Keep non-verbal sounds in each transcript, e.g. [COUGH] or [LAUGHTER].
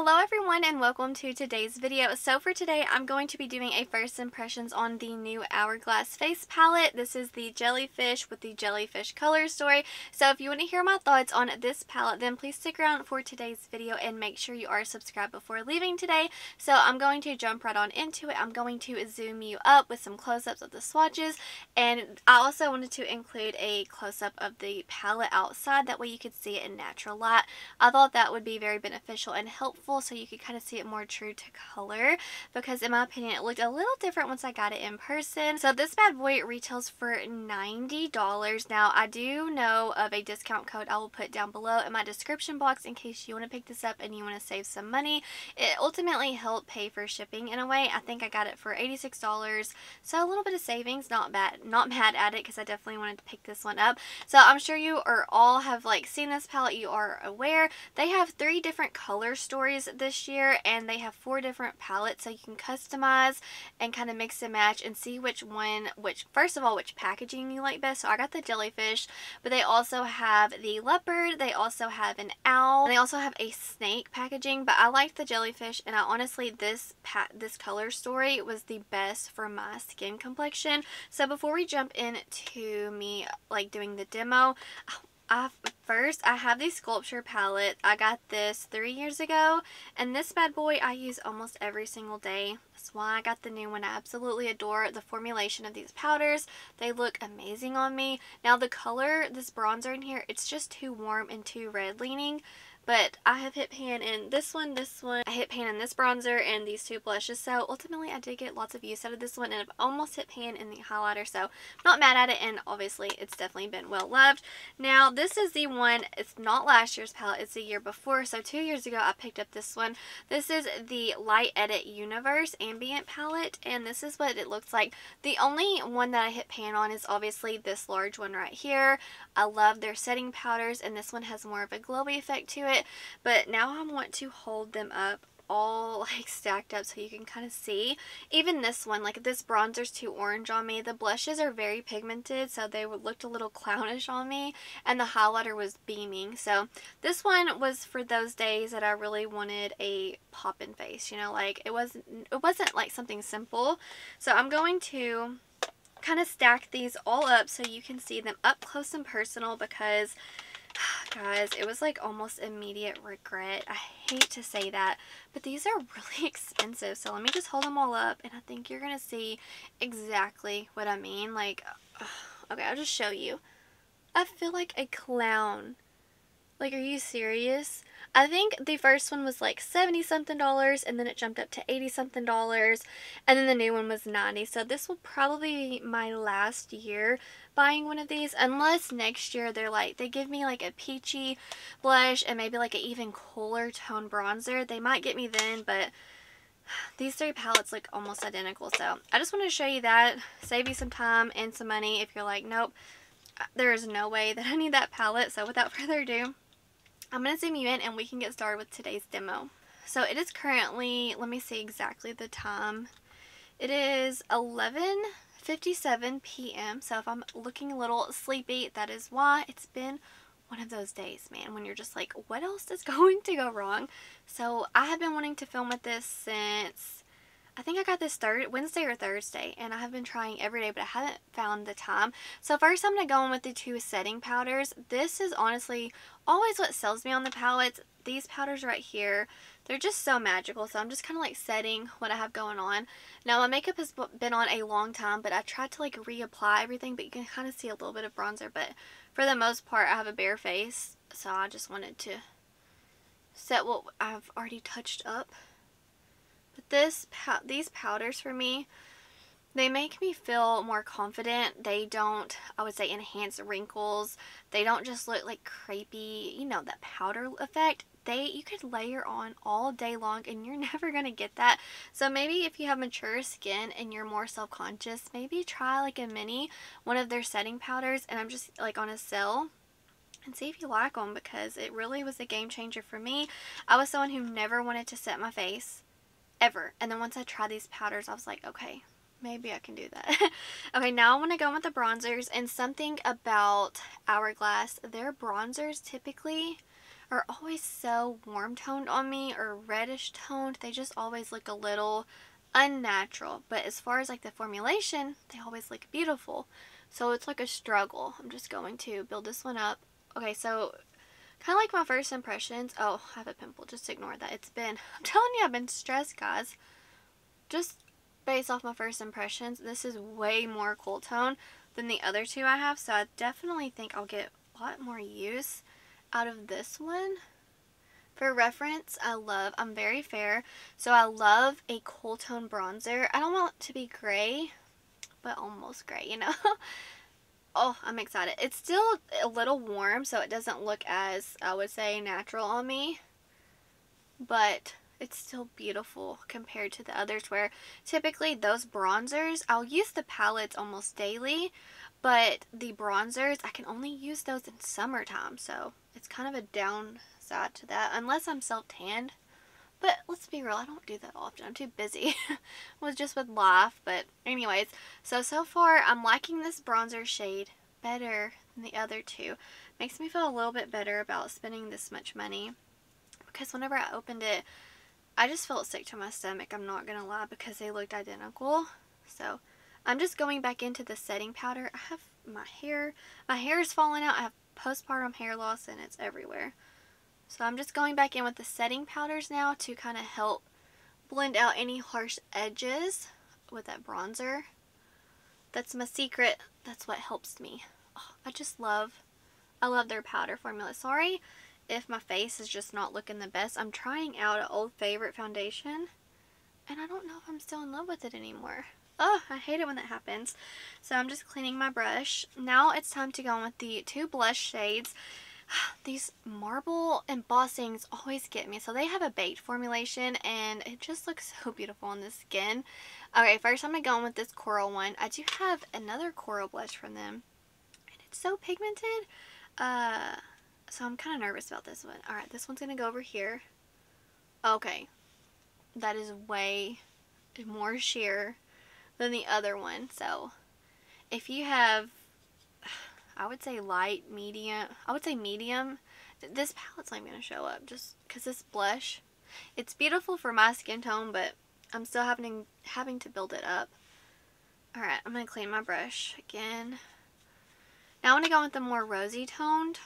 Hello everyone and welcome to today's video. So for today I'm going to be doing a first impressions on the new Hourglass face palette. This is the Jellyfish with the Jellyfish color story. So if you want to hear my thoughts on this palette then please stick around for today's video and make sure you are subscribed before leaving today. So I'm going to jump right on into it. I'm going to zoom you up with some close-ups of the swatches and I also wanted to include a close-up of the palette outside that way you could see it in natural light. I thought that would be very beneficial and helpful so you could kind of see it more true to color because in my opinion it looked a little different once I got it in person. So this bad boy retails for $90. Now I do know of a discount code I will put down below in my description box in case you want to pick this up and you want to save some money. It ultimately helped pay for shipping in a way. I think I got it for $86 so a little bit of savings not bad not [LAUGHS] mad at it because I definitely wanted to pick this one up. So I'm sure you are all have like seen this palette you are aware. They have three different color stories stories this year and they have four different palettes so you can customize and kind of mix and match and see which one, which first of all, which packaging you like best. So I got the jellyfish, but they also have the leopard, they also have an owl, they also have a snake packaging, but I like the jellyfish and I honestly, this pat this color story was the best for my skin complexion. So before we jump into me like doing the demo, I first I have the sculpture palette. I got this three years ago and this bad boy I use almost every single day. That's why I got the new one. I absolutely adore the formulation of these powders. They look amazing on me. Now the color, this bronzer in here, it's just too warm and too red leaning. But I have hit pan in this one, this one. I hit pan in this bronzer and these two blushes. So ultimately I did get lots of use out of this one and I've almost hit pan in the highlighter. So not mad at it and obviously it's definitely been well loved. Now this is the one, it's not last year's palette, it's the year before. So two years ago I picked up this one. This is the Light Edit Universe Ambient palette and this is what it looks like. The only one that I hit pan on is obviously this large one right here. I love their setting powders and this one has more of a glowy effect to it it. But now I want to hold them up all [LAUGHS] like stacked up so you can kind of see. Even this one, like this bronzer's too orange on me. The blushes are very pigmented so they looked a little [LAUGHS] clownish on me and the highlighter was beaming. So this one was for those days that I really wanted a pop-in face, you know, like it wasn't, it wasn't like something simple. So I'm going to kind of stack these all up so you can see them up close and personal because [SIGHS] Guys, it was like almost immediate regret. I hate to say that, but these are [LAUGHS] really expensive. So let me just hold them all up and I think you're going to see exactly what I mean. Like, [SIGHS] okay, I'll just show you. I feel like a clown. Like, are you serious? I think the first one was like 70 something dollars and then it jumped up to 80 something dollars and then the new one was 90 so this will probably be my last year buying one of these unless next year they're like they give me like a peachy blush and maybe like an even cooler tone bronzer. They might get me then but [SIGHS] these three palettes look almost identical. So I just want to show you that save you some time and some money if you're like nope uh, there is no way that I need that palette. So without [LAUGHS] further ado I'm going to zoom you in and we can get started with today's demo. So it is currently, let me see exactly the time. It is 11.57 p.m. So if I'm looking a little sleepy, that is why. It's been one of those days, man, when you're just like, what else is [LAUGHS] going to go wrong? So I have been wanting to film with this since I think I got this third Wednesday or Thursday and I have been trying every day but I haven't found the time. So first I'm going to go in with the two setting powders. This is honestly always what sells me on the palettes. These powders right here, they're just so magical. So I'm just kind of like setting what I have going on. Now my makeup has been on a long time but I tried to like reapply everything but you can kind of see a little bit of bronzer. But for the most part I have a bare face so I just wanted to set what I've already touched up. This these powders for me, they make me feel more confident. They don't, I would say, enhance wrinkles. They don't just look like crepey, you know, that powder effect. They, you could layer on all day long and you're [LAUGHS] never going to get that. So maybe if you have mature skin and you're more self-conscious, maybe try like a mini, one of their setting powders. And I'm just like on a sale and see if you like them because it really was a game changer for me. I was someone who never wanted to set my face ever. And then once I tried these powders, I was like, okay, maybe I can do that. [LAUGHS] okay, now I want to go with the bronzers. And something about Hourglass, their bronzers typically are always so warm toned on me or reddish toned. They just always look a little unnatural. But as far as like the formulation, they always look beautiful. So it's like a struggle. I'm just going to build this one up. Okay, so kind of like my first impressions. Oh, I have a pimple. Just ignore that. It's been, [LAUGHS] I'm telling you, I've been stressed, guys. Just based off my first impressions, this is way more cool tone than the other two I have. So I definitely think I'll get a lot more use out of this one. For reference, I love, I'm very fair, so I love a cool tone bronzer. I don't want it to be gray, but almost gray, you know? [LAUGHS] oh, I'm excited. It's still a little warm, so it doesn't look as, I would say, natural on me. But it's still beautiful compared to the others where typically those bronzers, I'll use the palettes almost daily, but the bronzers, I can only use those in summertime, so it's kind of a downside to that, unless I'm self-tanned. But let's be real, I don't do that often. I'm too busy [LAUGHS] with just with life. But anyways, so, so far I'm liking this bronzer shade better than the other two. Makes me feel a little bit better about spending this much money. Because whenever I opened it, I just felt sick to my stomach. I'm not going to lie because they looked identical. So I'm just going back into the setting powder. I have my hair, my hair is falling out. I have postpartum hair loss and it's everywhere. So I'm just going back in with the setting powders now to kind of help blend out any harsh edges with that bronzer. That's my secret. That's what helps me. Oh, I just love, I love their powder formula. Sorry if my face is just not looking the best. I'm trying out an old favorite foundation and I don't know if I'm still in love with it anymore. Oh, I hate it when that happens. So I'm just cleaning my brush. Now it's time to go on with the two blush shades. [GASPS] these marble embossings always get me. So they have a baked formulation and it just looks [LAUGHS] so beautiful on the skin. Okay, first I'm going to go in with this coral one. I do have another coral blush from them. And it's so pigmented. Uh, so I'm kind of nervous about this one. Alright, this one's going to go over here. Okay. That is way more sheer than the other one. So if you have [SIGHS] I would say light, medium. I would say medium. This palette's not going to show up just because this blush. It's beautiful for my skin tone, but I'm still having, having to build it up. Alright, I'm going to clean my brush again. Now I want to go with the more rosy toned.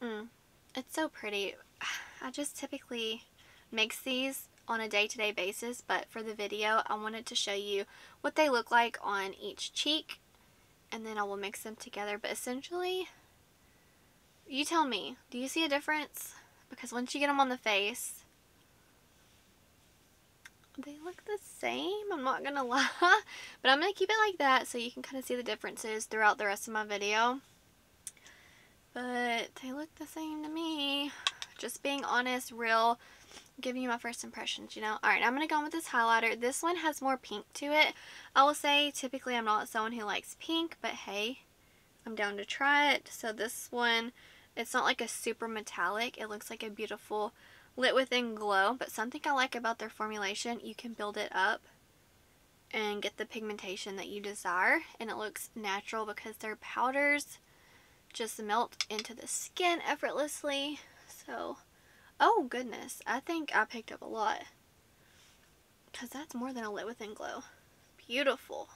Mm, it's so pretty. [SIGHS] I just typically mix these on a day-to-day -day basis, but for the video, I wanted to show you what they look like on each cheek and then I will mix them together. But essentially, you tell me, do you see a difference? Because once you get them on the face, they look the same. I'm not going [LAUGHS] to lie. But I'm going to keep it like that so you can kind of see the differences throughout the rest of my video. But they look the same to me. Just being honest, real giving you my first impressions, you know. Alright, I'm going to go on with this highlighter. This one has more pink to it. I will say, typically I'm not someone who likes pink, but hey, I'm down to try it. So this one, it's not like a super metallic. It looks like a beautiful lit within glow. But something I like about their formulation, you can build it up and get the pigmentation that you desire. And it looks natural because their powders just melt into the skin effortlessly. So Oh, goodness. I think I picked up a lot. Because that's more than a Lit Within Glow. Beautiful.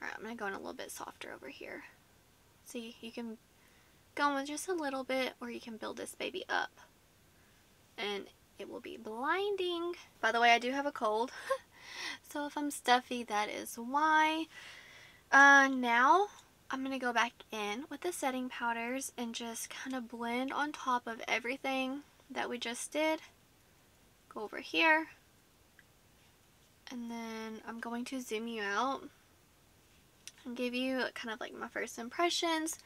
Alright, I'm going to go in a little bit softer over here. See, you can go in with just a little bit, or you can build this baby up. And it will be blinding. By the way, I do have a cold. [LAUGHS] so if I'm stuffy, that is why. Uh, now, I'm going to go back in with the setting powders and just kind of blend on top of everything that we just did. Go over here. And then I'm going to zoom you out and give you kind of like my first impressions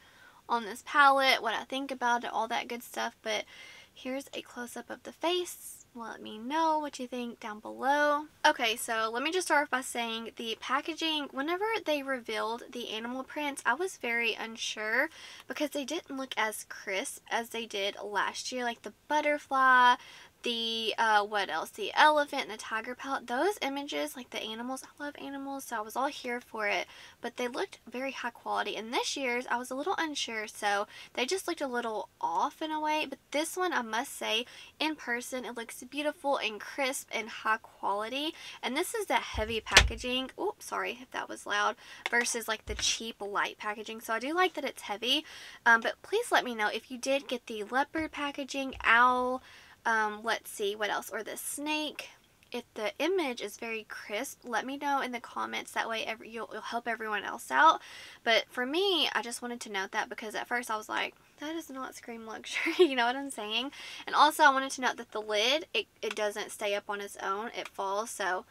on this palette, what I think about it, all that good stuff. But here's a close-up of the face let me know what you think down below. Okay, so let me just start off by saying the packaging, whenever they revealed the animal prints, I was very unsure because they didn't look as crisp as they did last year. Like the butterfly, the uh, what else? The elephant and the tiger palette. Those images, like the animals, I love animals, so I was all here for it. But they looked very high quality. And this year's, I was a little unsure, so they just looked a little off in a way. But this one, I must say, in person, it looks beautiful and crisp and high quality. And this is that heavy packaging. Oops, sorry if that was loud. Versus like the cheap light packaging. So I do like that it's heavy. Um, but please let me know if you did get the leopard packaging, owl, um, let's see what else, or the snake. If the image is very crisp, let me know in the comments. That way every, you'll, you'll help everyone else out. But for me, I just wanted to note that because at first I was like, that does not scream luxury, [LAUGHS] you know what I'm saying? And also I wanted to note that the lid, it, it doesn't stay up on its own, it falls, so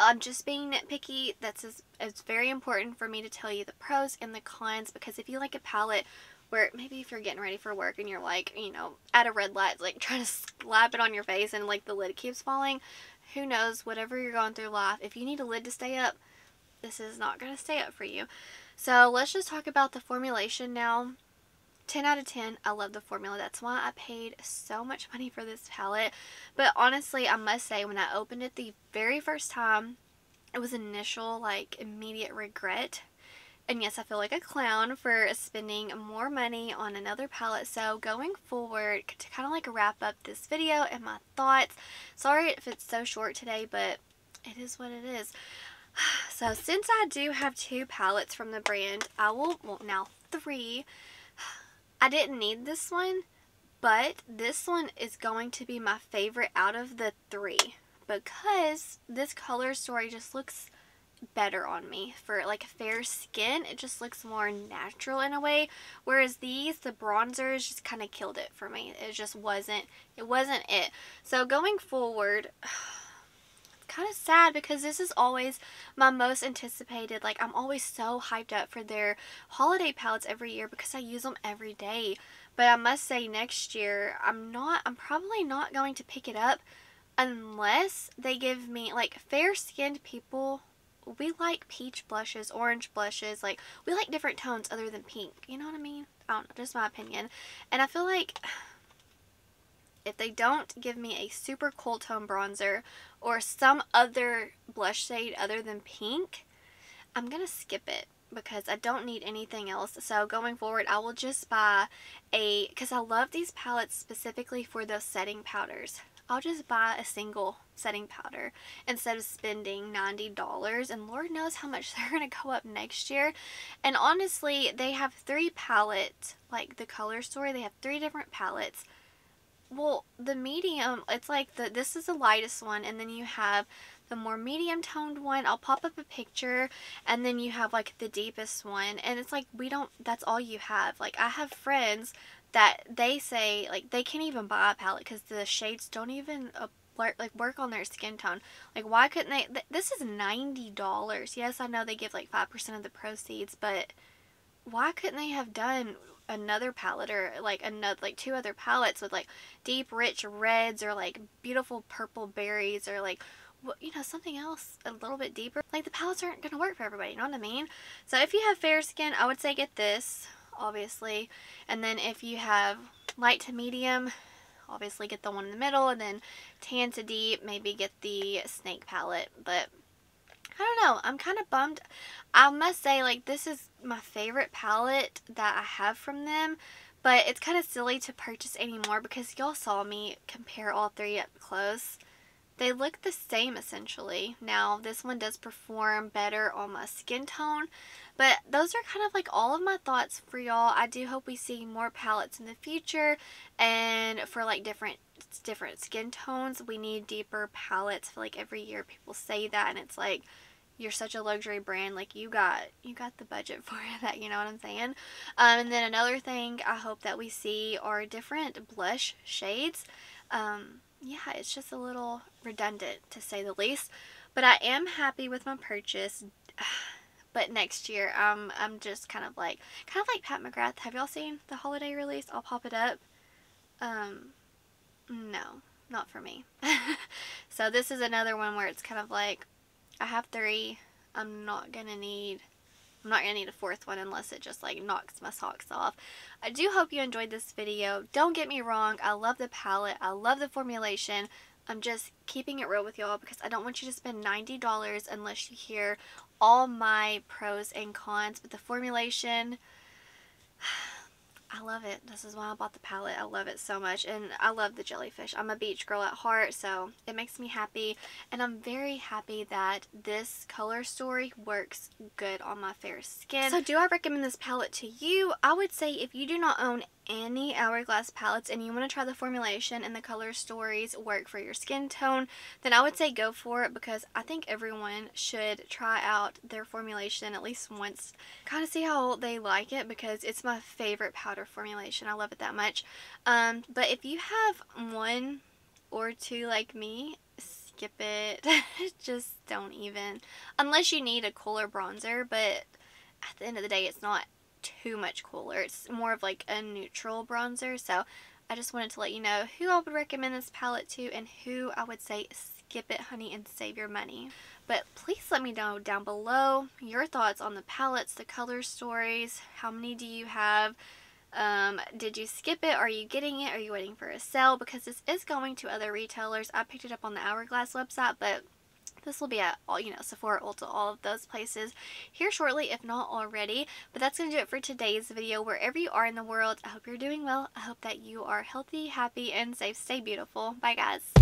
I'm just being nitpicky. That's as, it's very important for me to tell you the pros and the cons because if you like a palette where maybe if you're getting ready for work and you're like, you know, at a red light, like trying to slap it on your face and like the lid keeps falling, who knows, whatever you're going through life, if you need a lid to stay up, this is not going to stay up for you. So let's just talk about the formulation now. 10 out of 10. I love the formula. That's why I paid so much money for this palette. But honestly, I must say, when I opened it the very first time, it was initial, like, immediate regret and yes, I feel like a clown for spending more money on another palette. So going forward, to kind of like wrap up this video and my thoughts, sorry if it's so short today, but it is what it is. [SIGHS] So since I do have two palettes from the brand, I will, well now three, [SIGHS] I didn't need this one, but this one is going to be my favorite out of the three because this color story just looks better on me. For like fair skin it just looks more natural in a way. Whereas these the bronzers just kind of killed it for me. It just wasn't it wasn't it. So going forward [SIGHS] kind of sad because this is always my most anticipated. Like I'm always so hyped up for their holiday palettes every year because I use them every day. But I must say next year I'm not I'm probably not going to pick it up unless they give me like fair skinned people we like peach blushes, orange blushes, like we like different tones other than pink. You know what I mean? I don't know, just my opinion. And I feel like if they don't give me a super cool tone bronzer or some other blush shade other than pink, I'm going to skip it because I don't need anything else. So going forward, I will just buy a, because I love these palettes specifically for those setting powders. I'll just buy a single setting powder instead of spending $90 and Lord knows how much [LAUGHS] they're going to go up next year. And honestly, they have three palettes, like the color story, they have three different palettes. Well, the medium, it's like the this is the lightest one and then you have the more medium toned one. I'll pop up a picture and then you have like the deepest one and it's like we don't that's all you have. Like I have friends that they say like they can't even buy a palette because the shades don't even uh, like work on their skin tone. Like why couldn't they? Th this is ninety dollars. Yes, I know they give like five percent of the proceeds, but why couldn't they have done another palette or like another like two other palettes with like deep rich reds or like beautiful purple berries or like you know something else a little bit deeper like the palettes aren't gonna work for everybody you know what i mean so if you have fair skin i would say get this obviously. And then if you have light to medium, obviously get the one in the middle. And then tan to deep, maybe get the snake palette. But I don't know. I'm kind of bummed. I must say, like, this is my favorite palette that I have from them. But it's kind of silly to purchase anymore because y'all saw me compare all three up close. They look the same essentially. Now this one does perform better on my skin tone. But those are kind of like all of my thoughts for y'all. I do hope we see more palettes in the future. And for like different different skin tones, we need deeper palettes. Like every year people say that and it's like you're such a luxury brand like you got you got the budget [LAUGHS] for that you know what i'm saying um, and then another thing i hope that we see are different blush shades um, yeah, it's just a little redundant to say the least. But I am happy with my purchase. [SIGHS] But next year, um, I'm just kind of like, kind of like Pat McGrath. Have y'all seen the holiday release? I'll pop it up. Um, no, not for me. [LAUGHS] so this is another one where it's kind of like, I have three. I'm not going to need I'm not going to need a fourth one unless it just like knocks my socks off. I do hope you enjoyed this video. Don't get me wrong, I love the palette, I love the formulation, I'm just keeping it real with y'all because I don't want you to spend $90 unless you hear all my pros and cons. But the formulation, [SIGHS] I love it. This is why I bought the palette. I love it so much. And I love the jellyfish. I'm a beach girl at heart, so it makes me happy. And I'm very happy that this color story works good on my fair skin. So do I recommend this palette to you? I would say if you do not own any Hourglass palettes and you want to try the formulation and the color stories work for your skin tone, then I would say go for it because I think everyone should try out their formulation at least once. Kind of see how they like it because it's my favorite powder formulation. I love it that much. Um, but if you have one or two like me, skip it. [LAUGHS] Just don't even. Unless you need a cooler bronzer, but at the end of the day, it's not too much cooler. It's more of like a neutral bronzer. So I just wanted to let you know who I would recommend this palette to and who I would say skip it honey and save your money. But please let me know down below your thoughts on the palettes, the color stories, how many do you have, um, did you skip it? Are you getting it? Are you waiting for a sale? Because this is going to other retailers. I picked it up on the Hourglass website, but this will be at all, you know, Sephora, Ulta, all of those places here shortly, if not already. But that's going to do it for today's video. Wherever you are in the world, I hope you're doing well. I hope that you are healthy, happy, and safe. Stay beautiful. Bye, guys.